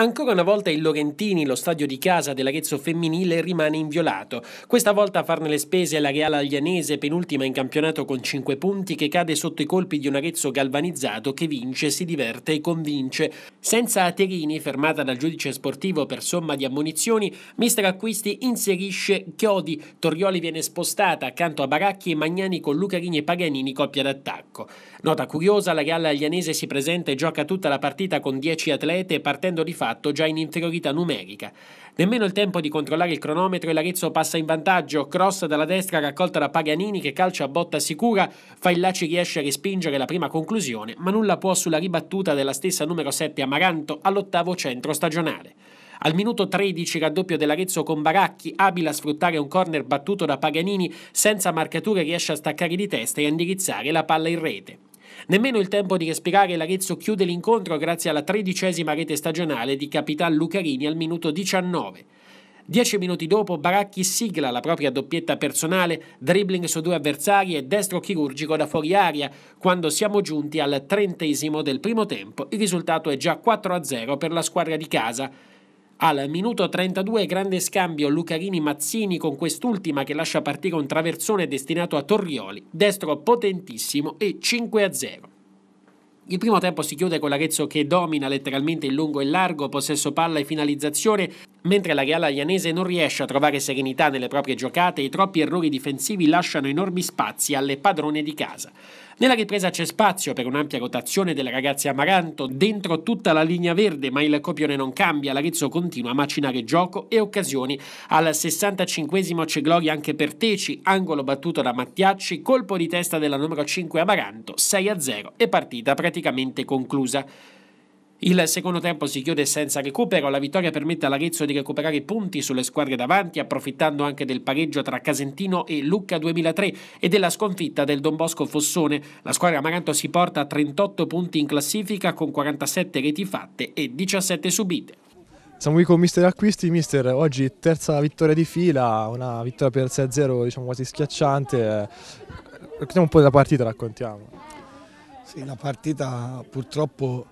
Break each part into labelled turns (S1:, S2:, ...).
S1: Ancora una volta il Lorentini, lo stadio di casa dell'Arezzo femminile, rimane inviolato. Questa volta a farne le spese è la Reale Aglianese, penultima in campionato con 5 punti, che cade sotto i colpi di un Arezzo galvanizzato che vince, si diverte e convince. Senza Aterini, fermata dal giudice sportivo per somma di ammonizioni, mister Acquisti inserisce Chiodi. Torioli viene spostata accanto a Baracchi e Magnani con Lucarini e Paganini coppia d'attacco. Nota curiosa, la Reale Aglianese si presenta e gioca tutta la partita con 10 atlete partendo di fatto fatto già in inferiorità numerica. Nemmeno il tempo di controllare il cronometro e l'Arezzo passa in vantaggio. Cross dalla destra raccolta da Paganini che calcia a botta sicura. Faillacci riesce a respingere la prima conclusione, ma nulla può sulla ribattuta della stessa numero 7 Amaranto all'ottavo centro stagionale. Al minuto 13 raddoppio dell'Arezzo con Baracchi, abile a sfruttare un corner battuto da Paganini, senza marcature riesce a staccare di testa e a indirizzare la palla in rete. Nemmeno il tempo di respirare l'Arezzo chiude l'incontro grazie alla tredicesima rete stagionale di Capitan Lucarini al minuto 19. Dieci minuti dopo Baracchi sigla la propria doppietta personale, dribbling su due avversari e destro chirurgico da fuori aria. Quando siamo giunti al trentesimo del primo tempo, il risultato è già 4-0 per la squadra di casa. Al minuto 32 grande scambio Lucarini-Mazzini con quest'ultima che lascia partire un traversone destinato a Torrioli, destro potentissimo e 5-0. Il primo tempo si chiude con l'Arezzo che domina letteralmente il lungo e largo, possesso palla e finalizzazione, mentre la Real Aglianese non riesce a trovare serenità nelle proprie giocate i troppi errori difensivi lasciano enormi spazi alle padrone di casa. Nella ripresa c'è spazio per un'ampia rotazione delle ragazze Amaranto, dentro tutta la linea verde, ma il copione non cambia, l'Arezzo continua a macinare gioco e occasioni. Al 65 c'è gloria anche per Teci, angolo battuto da Mattiacci, colpo di testa della numero 5 Amaranto, 6-0 e partita praticamente conclusa. Il secondo tempo si chiude senza recupero, la vittoria permette all'Arezzo di recuperare punti sulle squadre davanti, approfittando anche del pareggio tra Casentino e Lucca 2003 e della sconfitta del Don Bosco Fossone. La squadra Amaranto si porta a 38 punti in classifica con 47 reti fatte e 17 subite.
S2: Siamo qui con mister Acquisti, mister oggi terza vittoria di fila, una vittoria per 6-0 diciamo quasi schiacciante. Raccontiamo un po' della partita, raccontiamo.
S3: Sì, la partita purtroppo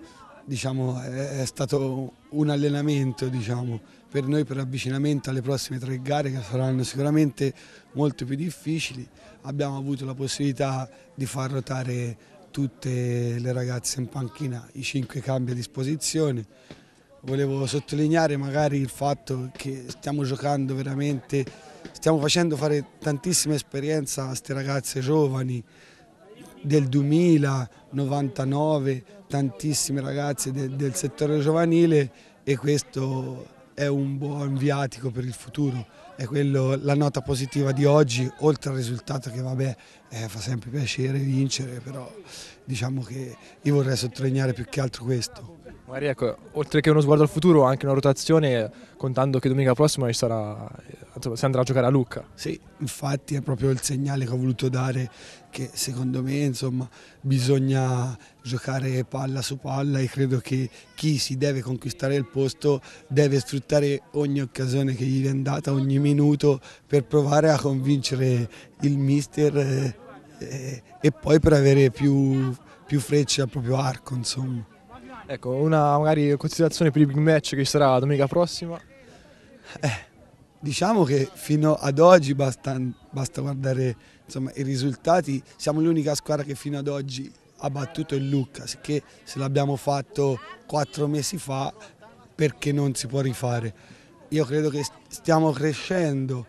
S3: diciamo, è, stato un allenamento diciamo, per noi per l'avvicinamento alle prossime tre gare che saranno sicuramente molto più difficili. Abbiamo avuto la possibilità di far ruotare tutte le ragazze in panchina, i cinque cambi a disposizione. Volevo sottolineare magari il fatto che stiamo giocando veramente, stiamo facendo fare tantissima esperienza a queste ragazze giovani, del 2000, 99, tantissime ragazze de, del settore giovanile e questo è un buon viatico per il futuro, è quello, la nota positiva di oggi, oltre al risultato che vabbè eh, fa sempre piacere vincere, però diciamo che io vorrei sottolineare più che altro questo.
S2: Magari ecco, oltre che uno sguardo al futuro, anche una rotazione, contando che domenica prossima ci sarà, insomma, si andrà a giocare a Lucca.
S3: Sì, infatti è proprio il segnale che ho voluto dare che secondo me insomma, bisogna giocare palla su palla e credo che chi si deve conquistare il posto deve sfruttare ogni occasione che gli viene data, ogni minuto per provare a convincere il mister e, eh, e, e poi per avere più, più frecce al proprio arco. Insomma.
S2: Ecco, una magari considerazione per il big match che ci sarà domenica prossima?
S3: Eh, diciamo che fino ad oggi basta, basta guardare insomma, i risultati, siamo l'unica squadra che fino ad oggi ha battuto il Lucas, che se l'abbiamo fatto quattro mesi fa perché non si può rifare. Io credo che stiamo crescendo,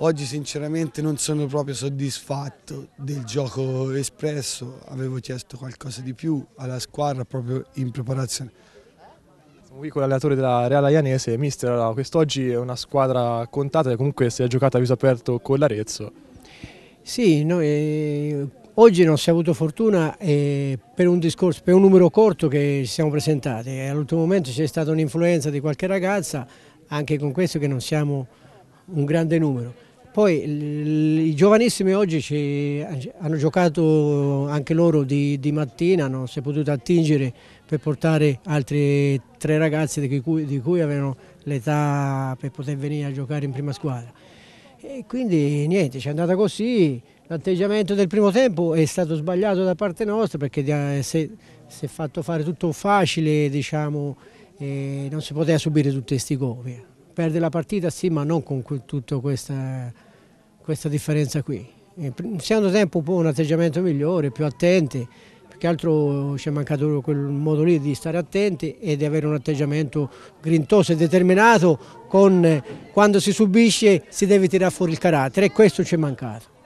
S3: Oggi sinceramente non sono proprio soddisfatto del gioco espresso, avevo chiesto qualcosa di più alla squadra proprio in preparazione.
S2: Qui con l'allenatore della Real Aianese, mister, quest'oggi è una squadra contata che comunque si è giocata a viso aperto con l'Arezzo.
S4: Sì, noi eh, oggi non si è avuto fortuna eh, per un discorso, per un numero corto che ci siamo presentati, all'ultimo momento c'è stata un'influenza di qualche ragazza, anche con questo che non siamo un grande numero. Poi i giovanissimi oggi ci, hanno giocato anche loro di, di, mattina, non si è potuto attingere per portare altri tre ragazzi di cui, di cui avevano l'età per poter venire a giocare in prima squadra. E quindi niente, ci è andata così, l'atteggiamento del primo tempo è stato sbagliato da parte nostra perché si è, si è fatto fare tutto facile, diciamo, e non si poteva subire tutti questi gol. Perde la partita sì, ma non con tutta questa, questa differenza qui. Secondo tempo un po' un atteggiamento migliore, più attenti, più che altro ci è mancato quel modo lì di stare attenti e di avere un atteggiamento grintoso e determinato con quando si subisce si deve tirare fuori il carattere e questo ci è mancato.